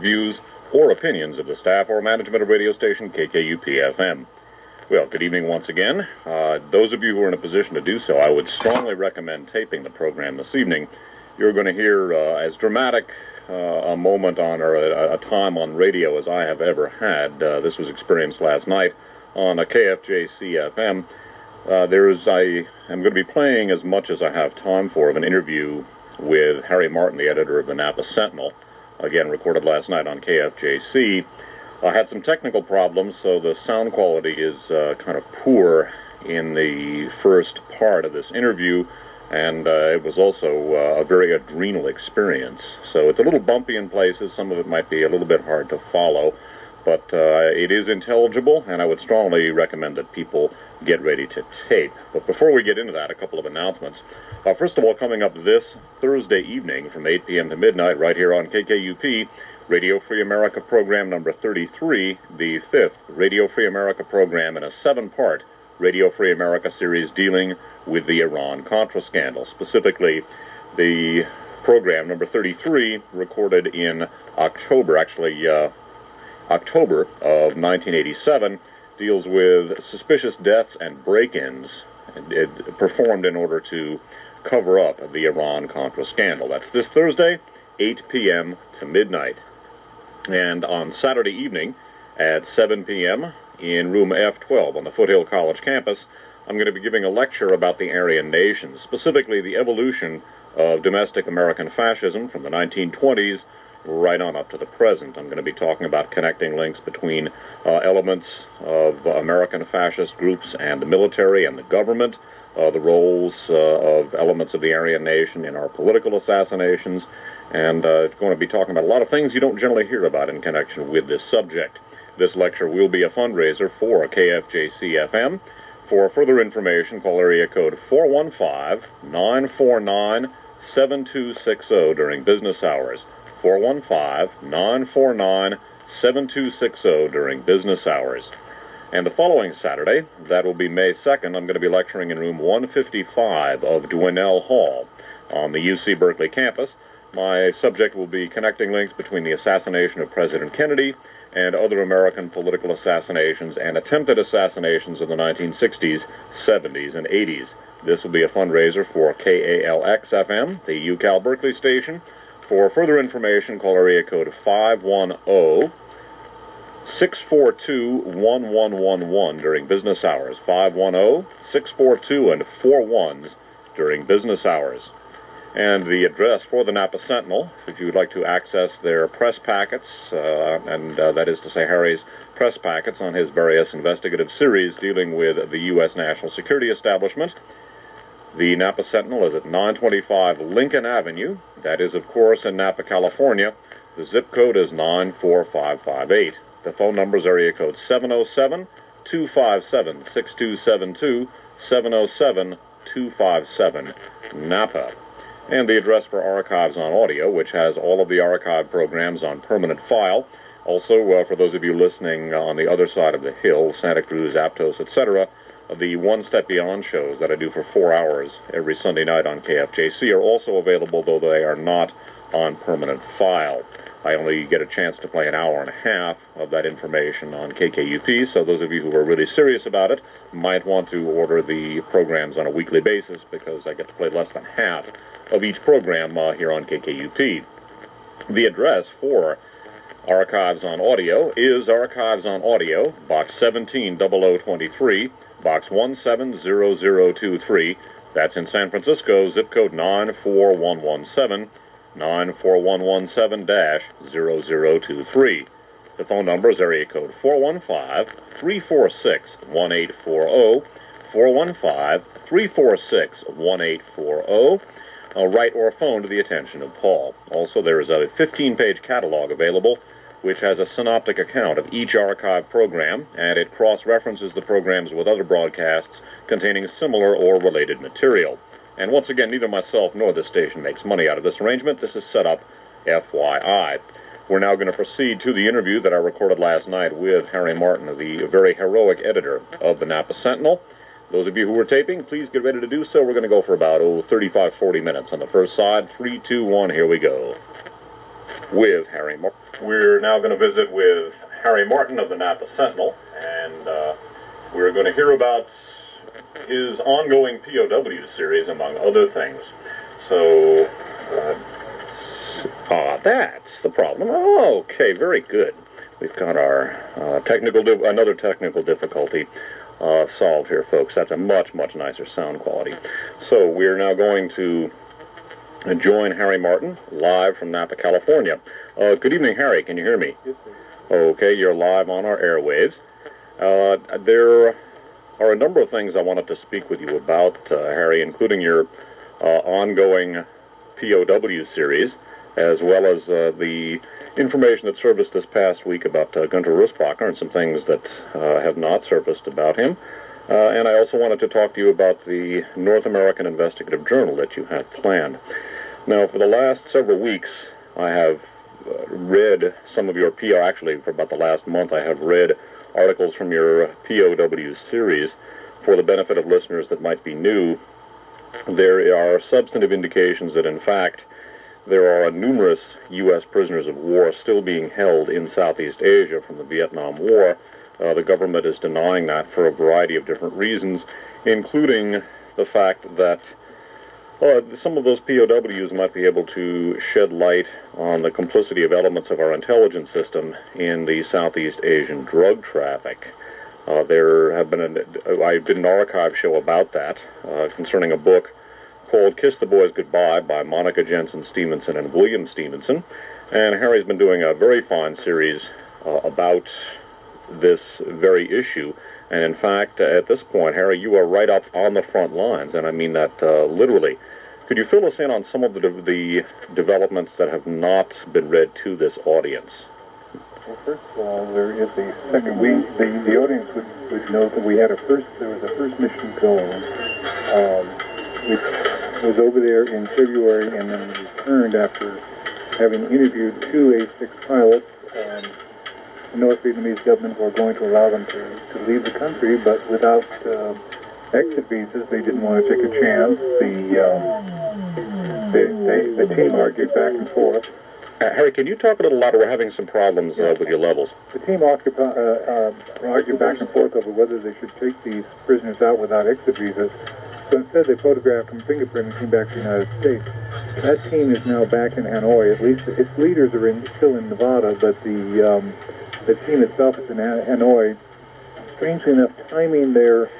views or opinions of the staff or management of radio station KKUP-FM. Well, good evening once again. Uh, those of you who are in a position to do so, I would strongly recommend taping the program this evening. You're going to hear uh, as dramatic uh, a moment on or a, a, time on radio as I have ever had. Uh, this was experienced last night on a KFJC FM. Uh, there's I am going to be playing as much as I have time for of an interview with Harry Martin, the editor of the Napa Sentinel, again recorded last night on KFJC. I had some technical problems, so the sound quality is uh, kind of poor in the first part of this interview, and uh, it was also uh, a very adrenal experience. So it's a little bumpy in places. Some of it might be a little bit hard to follow, but uh, it is intelligible, and I would strongly recommend that people get ready to tape. But before we get into that, a couple of announcements. Uh, first of all, coming up this Thursday evening from 8 p.m. to midnight, right here on KKUP, Radio Free America program number 33, the fifth Radio Free America program in a seven-part Radio Free America series dealing with the Iran-Contra scandal. Specifically, the program number 33, recorded in October, actually uh, October of 1987, deals with suspicious deaths and break-ins performed in order to cover up the Iran-Contra scandal. That's this Thursday, 8 p.m. to midnight. And on Saturday evening at 7 p.m. in room F12 on the Foothill College campus, I'm going to be giving a lecture about the Aryan nations, specifically the evolution of domestic American fascism from the 1920s right on up to the present. I'm going to be talking about connecting links between uh, elements of American fascist groups and the military and the government, uh, the roles uh, of elements of the Aryan nation in our political assassinations, and uh, going to be talking about a lot of things you don't generally hear about in connection with this subject. This lecture will be a fundraiser for KFJC-FM. For further information, call area code 415-949-7260 during business hours. 415-949-7260 during business hours. And the following Saturday, that will be May 2nd, I'm going to be lecturing in room 155 of Dwinelle Hall on the UC Berkeley campus. My subject will be connecting links between the assassination of President Kennedy and other American political assassinations and attempted assassinations of the 1960s, 70s, and 80s. This will be a fundraiser for KALX-FM, the UCal Berkeley station. For further information, call area code 510 642 1111 during business hours. 510 642 and 41s during business hours and the address for the Napa Sentinel if you would like to access their press packets, uh, and uh, that is to say Harry's press packets on his various investigative series dealing with the U.S. national security establishment. The Napa Sentinel is at 925 Lincoln Avenue. That is, of course, in Napa, California. The zip code is 94558. The phone number is area code 707 257 6272 707 257 Napa and the address for Archives on Audio, which has all of the archive programs on permanent file. Also, uh, for those of you listening on the other side of the hill, Santa Cruz, Aptos, etc., the One Step Beyond shows that I do for four hours every Sunday night on KFJC are also available, though they are not on permanent file. I only get a chance to play an hour and a half of that information on KKUP, so those of you who are really serious about it might want to order the programs on a weekly basis because I get to play less than half of each program uh, here on KKUP. The address for Archives on Audio is Archives on Audio, Box 170023, Box 170023. That's in San Francisco, zip code 94117, 94117-0023. The phone number is area code 415-346-1840, 415-346-1840 uh, write or phone to the attention of Paul. Also, there is a 15-page catalog available which has a synoptic account of each archive program, and it cross-references the programs with other broadcasts containing similar or related material. And once again, neither myself nor this station makes money out of this arrangement. This is set up FYI. We're now going to proceed to the interview that I recorded last night with Harry Martin, the very heroic editor of the Napa Sentinel. Those of you who are taping, please get ready to do so. We're going to go for about, oh, 35, 40 minutes on the first side. Three, two, one, here we go. With Harry Martin. We're now going to visit with Harry Martin of the Napa Sentinel, and uh, we're going to hear about his ongoing POW series, among other things. So, uh, ah, that's the problem. Okay, very good. We've got our uh, technical, another technical difficulty uh, solved here, folks. That's a much, much nicer sound quality. So we're now going to join Harry Martin live from Napa, California. Uh, good evening, Harry. Can you hear me? Yes, sir. Okay, you're live on our airwaves. Uh, there are a number of things I wanted to speak with you about, uh, Harry, including your uh, ongoing POW series, as well as uh, the information that surfaced this past week about uh, Gunther Russbacher and some things that uh, have not surfaced about him. Uh, and I also wanted to talk to you about the North American Investigative Journal that you had planned. Now, for the last several weeks, I have uh, read some of your PR, actually, for about the last month, I have read articles from your POW series for the benefit of listeners that might be new. There are substantive indications that, in fact, there are numerous U.S. prisoners of war still being held in Southeast Asia from the Vietnam War. Uh, the government is denying that for a variety of different reasons, including the fact that uh, some of those POWs might be able to shed light on the complicity of elements of our intelligence system in the Southeast Asian drug traffic. Uh, there have been I did an archive show about that uh, concerning a book called Kiss the Boys Goodbye by Monika Jensen Stevenson and William Stevenson. And Harry's been doing a very fine series uh, about this very issue. And in fact, at this point, Harry, you are right up on the front lines, and I mean that uh, literally. Could you fill us in on some of the, de- the developments that have not been read to this audience? Well, first of all, there is a second. We the, the audience would, would know that we had a first. There was a first mission going. Um, which was over there in February and then returned after having interviewed two A-6 pilots. Um, the North Vietnamese government were going to allow them to, to leave the country, but without uh, exit visas, they didn't want to take a chance. The, um, they, they, the team argued back and forth. Uh, Harry, can you talk a little louder? We're having some problems uh, with your levels. The team occupi- uh, uh, argued back and forth over whether they should take these prisoners out without exit visas. So instead, they photographed them, fingerprint, and came back to the United States. That team is now back in Hanoi. At least its leaders are in, still in Nevada, but the um, the team itself is in Hanoi. Strangely enough, timing their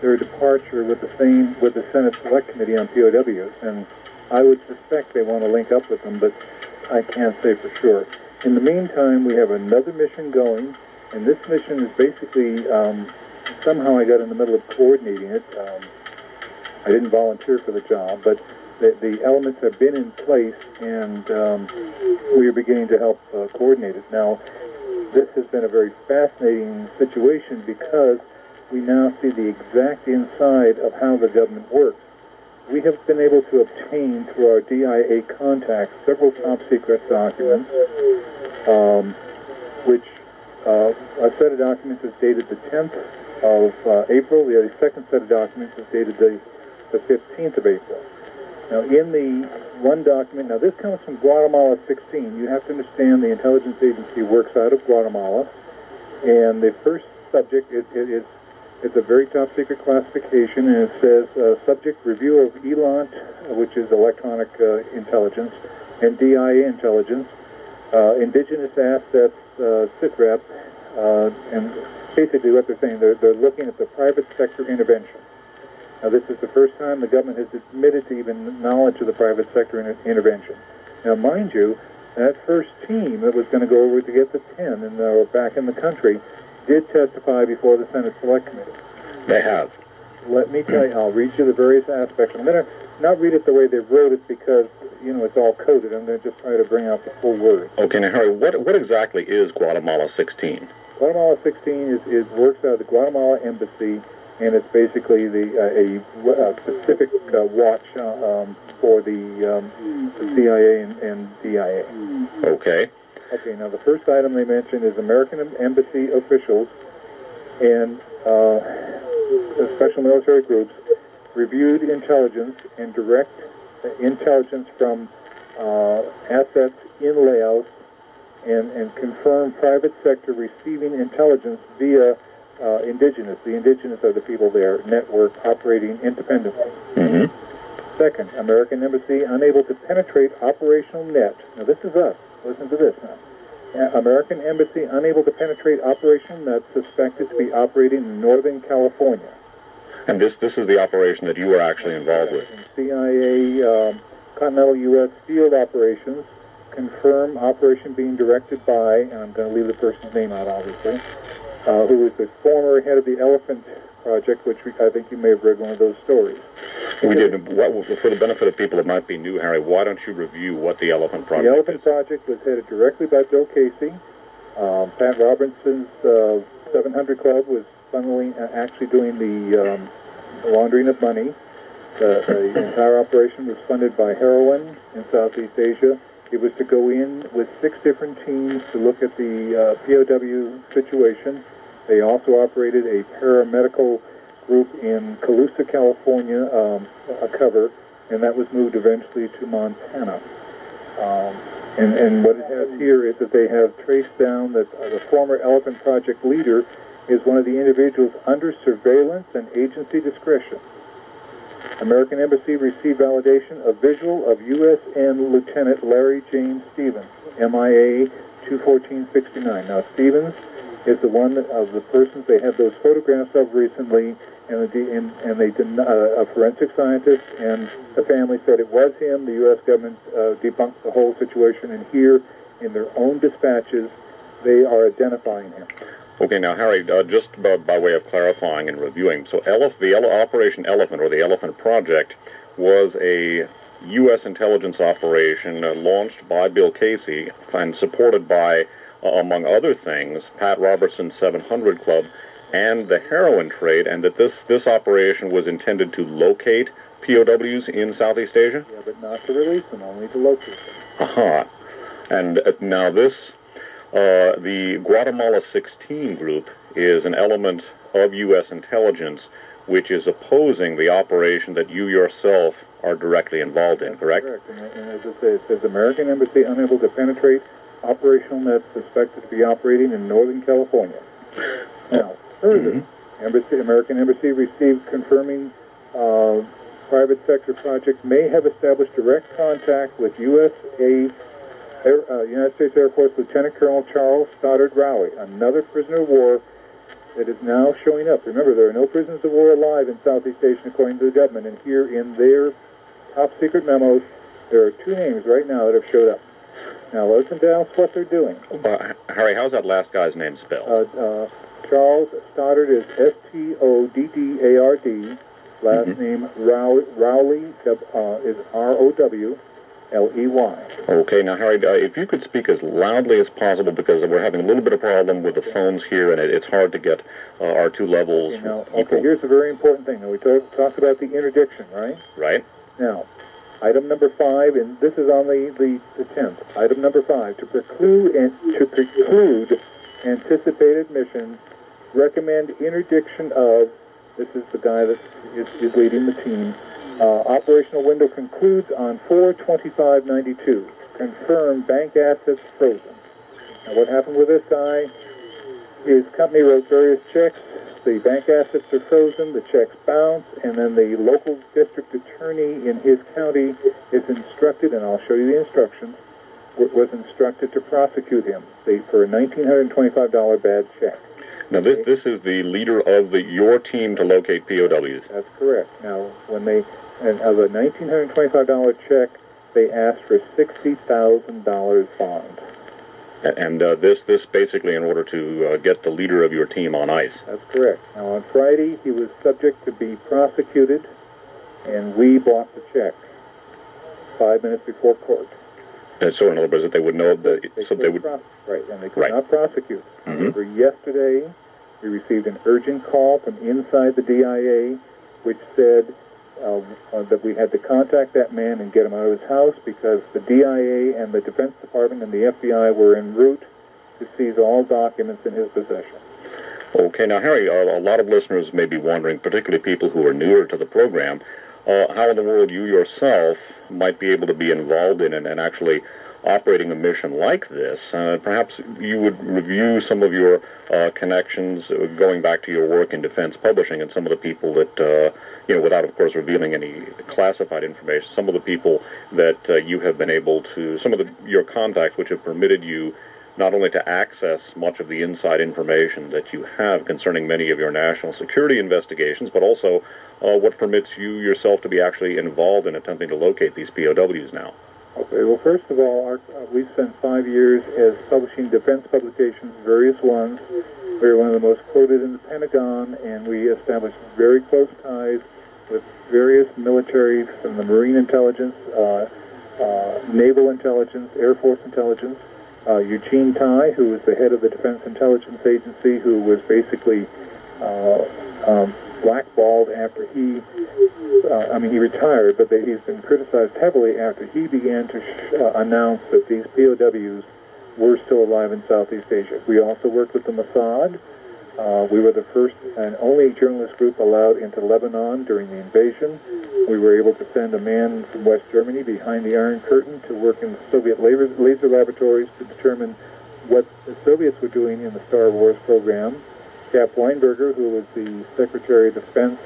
their departure with the same with the Senate Select Committee on POWs, and I would suspect they want to link up with them, but I can't say for sure. In the meantime, we have another mission going, and this mission is basically um, somehow I got in the middle of coordinating it. Um, I didn't volunteer for the job, but the, the elements have been in place, and um, we are beginning to help uh, coordinate it. Now, this has been a very fascinating situation because we now see the exact inside of how the government works. We have been able to obtain through our DIA contacts several top secret documents, um, which uh, a set of documents is dated the 10th of uh, April. The second set of documents is dated the the 15th of April. Now, in the one document, now this comes from Guatemala 16. You have to understand the intelligence agency works out of Guatemala, and the first subject is, is it's a very top secret classification, and it says uh, subject review of ELINT, which is electronic uh, intelligence, and DIA intelligence, uh, indigenous assets, uh, SITREP, uh, and basically what they're saying, they're, they're looking at the private sector intervention. Now, this is the first time the government has admitted to even knowledge of the private sector inter intervention. Now, mind you, that first team that was going to go over to get the 10 and they were back in the country did testify before the Senate Select Committee. They have. Let me tell you, I'll read you the various aspects. I'm going to not read it the way they wrote it because, you know, it's all coded. I'm going to just try to bring out the full words. Okay, now, Harry, what, what exactly is Guatemala 16? Guatemala 16 is, is works out of the Guatemala Embassy and it's basically the uh, a, a, specific uh, watch uh, um, for the, um, the CIA and, and, DIA. Okay. Okay. Now the first item they mentioned is American embassy officials and uh, special military groups reviewed intelligence and direct intelligence from uh, assets in Laos and, and confirm private sector receiving intelligence via uh, indigenous. The indigenous are the people there, network operating independently. Mm-hmm. Second, American Embassy unable to penetrate operational net. Now, this is us. Listen to this now. American Embassy unable to penetrate operational net suspected to be operating in Northern California. And this this is the operation that you were actually involved with. CIA um, Continental U.S. Field Operations confirm operation being directed by, and I'm going to leave the person's name out, obviously, uh, who was the former head of the Elephant Project, which we, I think you may have read one of those stories. We did. What, for the benefit of people that might be new, Harry, why don't you review what the Elephant Project The Elephant is? Project was headed directly by Bill Casey. Um, Pat Robertson's uh, 700 Club was funneling, uh, actually doing the um, laundering of money. The, the entire operation was funded by heroin in Southeast Asia. It was to go in with six different teams to look at the uh, POW situation. They also operated a paramedical group in Colusa, California, um, a cover, and that was moved eventually to Montana. Um, and, and what it has here is that they have traced down that uh, the former Elephant Project leader is one of the individuals under surveillance and agency discretion. American Embassy received validation of visual of USN Lieutenant Larry James Stevens, MIA 21469. Now, Stevens is the one of the persons they had those photographs of recently, and, the, and, and they uh, a forensic scientist and the family said it was him. The U.S. government uh, debunked the whole situation, and here, in their own dispatches, they are identifying him. Okay, now Harry, uh, just by, by, way of clarifying and reviewing, so Elef, the Ele- Operation Elephant or the Elephant Project was a U.S. intelligence operation uh, launched by Bill Casey and supported by, uh, among other things, Pat Robertson's 700 Club and the heroin trade, and that this this operation was intended to locate POWs in Southeast Asia. Yeah, but not to release them, only to locate them. Aha. And uh, now this uh, the Guatemala 16 group is an element of U.S. intelligence which is opposing the operation that you yourself are directly involved in, correct? Correct. And, and as I say, it says American Embassy unable to penetrate operational nets suspected to be operating in Northern California. Now, further, mm-hmm. Embassy, American Embassy received confirming uh, private sector project may have established direct contact with USA Air, uh, United States Air Force Lieutenant Colonel Charles Stoddard Rowley, another prisoner of war that is now showing up. Remember, there are no prisoners of war alive in Southeast Asia, according to the government, and here in their top secret memos, there are two names right now that have showed up. Now, listen down what they're doing. Uh, Harry, how's that last guy's name spelled? Uh, uh, Charles Stoddard is S T O D D A R D. Last mm-hmm. name Rowley, Rowley uh, is R O W. L-E-Y. Okay, now, Harry, uh, if you could speak as loudly as possible because we're having a little bit of problem with the phones here, and it, it's hard to get uh, our two levels you know, Okay, here's a very important thing. Now, we talk, talked about the interdiction, right? Right. Now, item number five, and this is on the, the, the 10th. Item number five, to preclude, and, to preclude anticipated missions, recommend interdiction of, this is the guy that is, is leading the team, Uh, operational window concludes on 425.92. Confirm bank assets frozen. Now, what happened with this guy? His company wrote various checks. The bank assets are frozen, the checks bounce, and then the local district attorney in his county is instructed, and I'll show you the instructions, was instructed to prosecute him for a $1,925 bad check. Now, this this is the leader of the your team to locate POWs. That's correct. Now, when they and of a $1,925 check, they asked for $60,000 bond. And uh, this, this basically in order to uh, get the leader of your team on ice. That's correct. Now on Friday, he was subject to be prosecuted, and we bought the check five minutes before court. And so in other words, that they would know that they so they would right, and they could right. not prosecute. Mm-hmm. However, yesterday we received an urgent call from inside the DIA, which said uh, that we had to contact that man and get him out of his house because the DIA and the Defense Department and the FBI were en route to seize all documents in his possession. Okay, now, Harry, uh, a lot of listeners may be wondering, particularly people who are newer to the program, uh, how in the world you yourself might be able to be involved in and, and actually operating a mission like this, uh, perhaps you would review some of your uh, connections uh, going back to your work in defense publishing and some of the people that, uh, you know, without, of course, revealing any classified information, some of the people that uh, you have been able to, some of the, your contacts which have permitted you not only to access much of the inside information that you have concerning many of your national security investigations, but also uh, what permits you yourself to be actually involved in attempting to locate these POWs now. Okay, well, first of all, our, uh, we spent five years as publishing defense publications, various ones. We were one of the most quoted in the Pentagon, and we established very close ties with various military from the Marine intelligence, uh, uh, Naval intelligence, Air Force intelligence. Uh, Eugene Tighe, who was the head of the Defense Intelligence Agency, who was basically uh, um, blackballed after he, uh, I mean, he retired, but they, he's been criticized heavily after he began to uh, announce that these POWs were still alive in Southeast Asia. We also worked with the Mossad. Uh, we were the first and only journalist group allowed into Lebanon during the invasion. We were able to send a man from West Germany behind the Iron Curtain to work in the Soviet laser, laser laboratories to determine what the Soviets were doing in the Star Wars program. Cap Weinberger, who was the Secretary of Defense,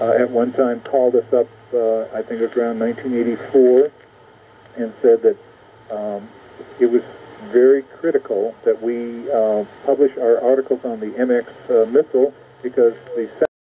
uh, at one time called us up, uh, I think it was around 1984, and said that um, it was very critical that we uh, publish our articles on the MX uh, missile because the